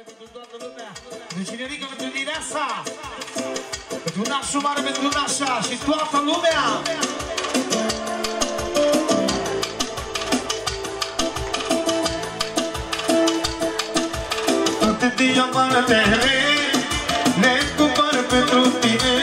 pentru toată lumea. Inginerică pentru Mireasa. Pentru nașul mare, pentru nașa și toată lumea. Toate diamantele le cumpăr pentru tine.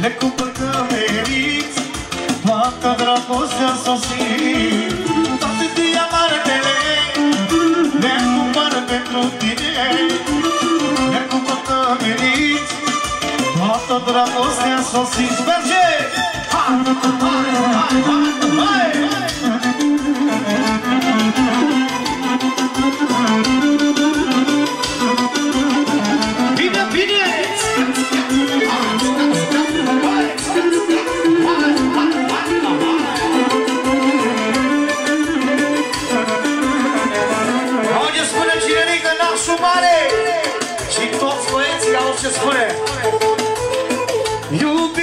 Le cumpăr că meriți toată dragostea sosit. Toate diamantele le cumpăr pentru tine. Le cumpăr că meriți toată dragostea sosit. Merge! Hai, hai, hai, hai, hai! righteous plan. You'll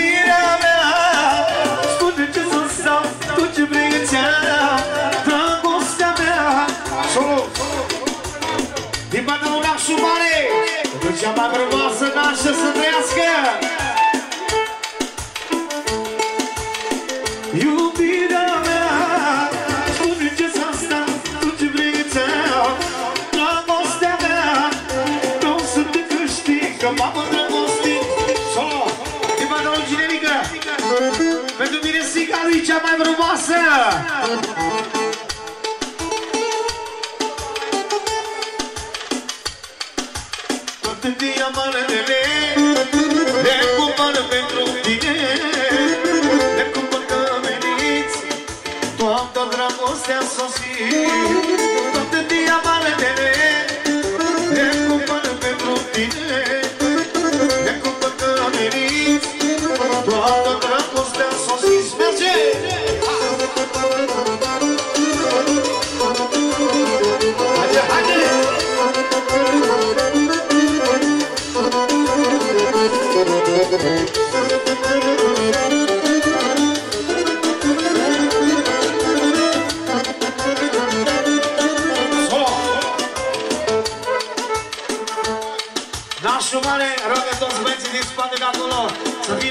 Din partea lui Ginerică Pentru mine Sica lui cea mai frumoasă! Toate diamantele Le cumpăr pentru tine. Le cumpăr că meriți Toată dragostea sosit. Toate diamantele Le cumpăr pentru tine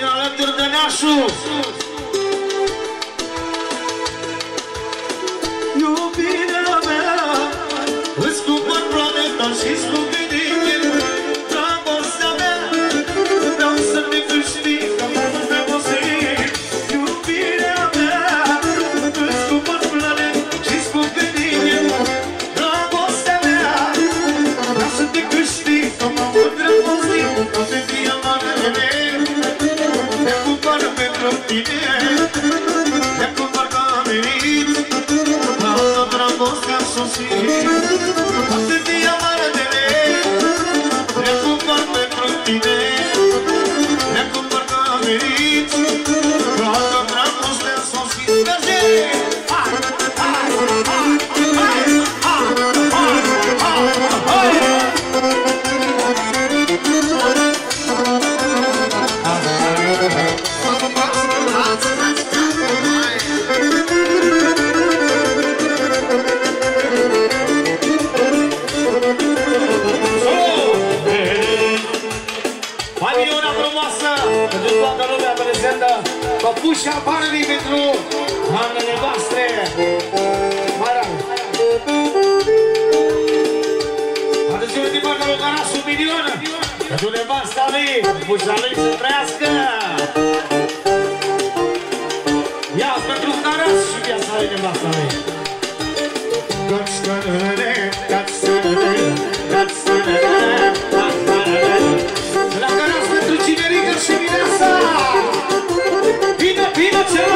alături de Nașul! Cumpăr pentru păpușa lui să trăiască. Ia pentru Caras și viața lui nevasta lui. La Caras pentru Cinerică și Mireasa. Bine, bine, cel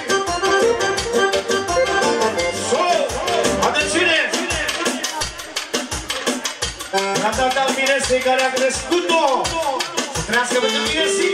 cei care a crescut-o să trească pentru.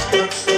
Thank you.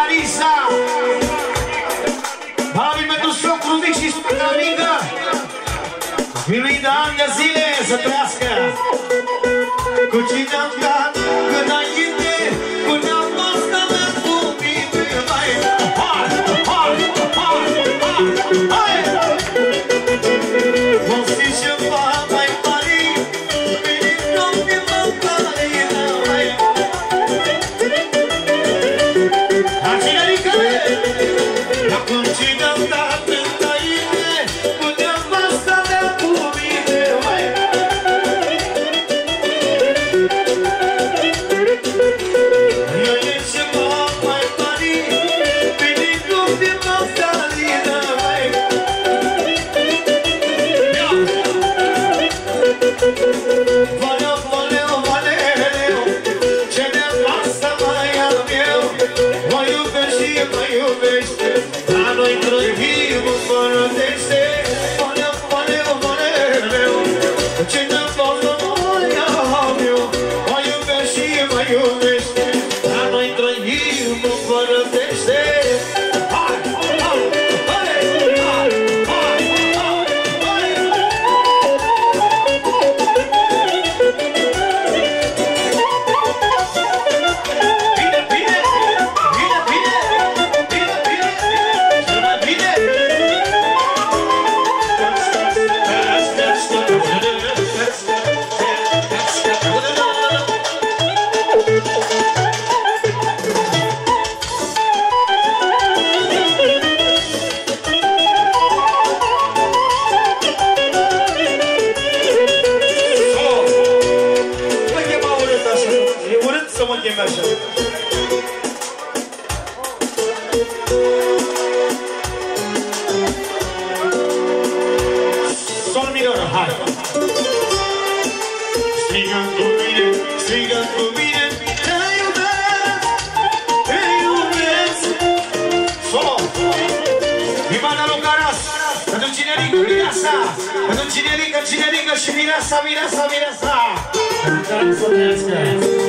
Larisa. Bani pentru socru mic și sora mică Milui de zile să trăiască. Shirina Samira Samira Sa. That's what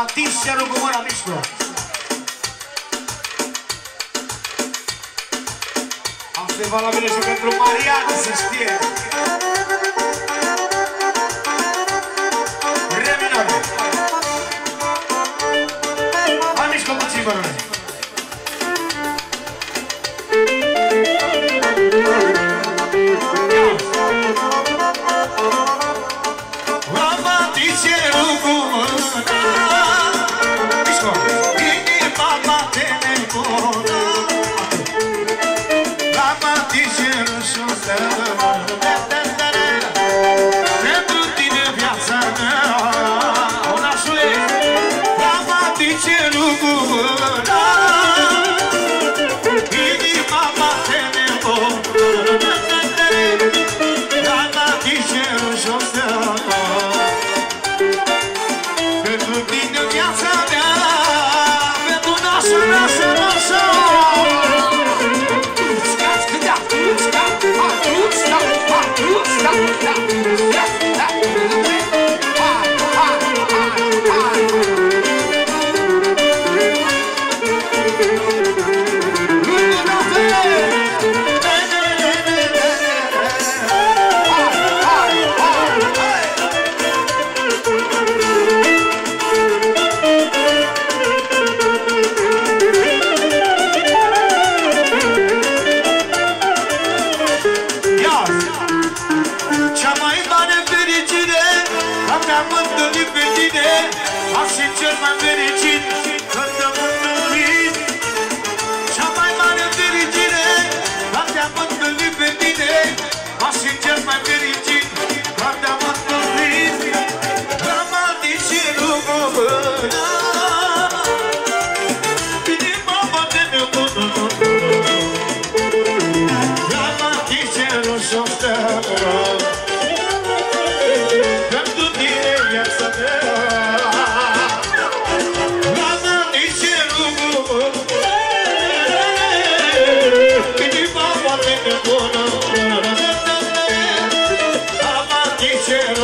Patricia Rugumana Mistro. Am să-i valabile și pentru Marian, să știe. Re minor. Am mișcă puțin, bărune.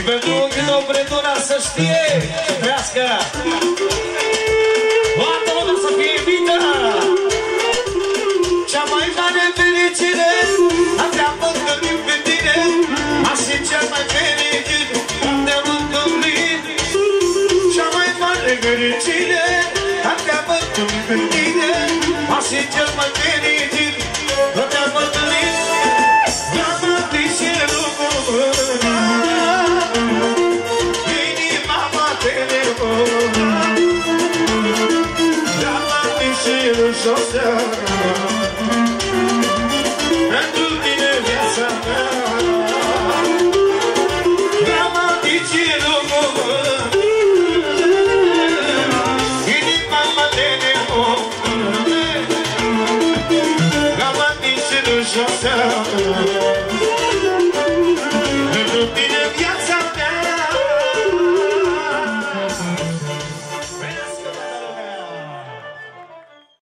Și pentru unchiul nou Breduna să știe Să trească. Toată lumea să fie iubită. Cea mai mare fericire Te-am întâlnit pe tine Așa cea mai fericit Te-am întâlnit. Cea mai mare fericire Te-am întâlnit pe tine Așa cel mai fericit Mama, de ce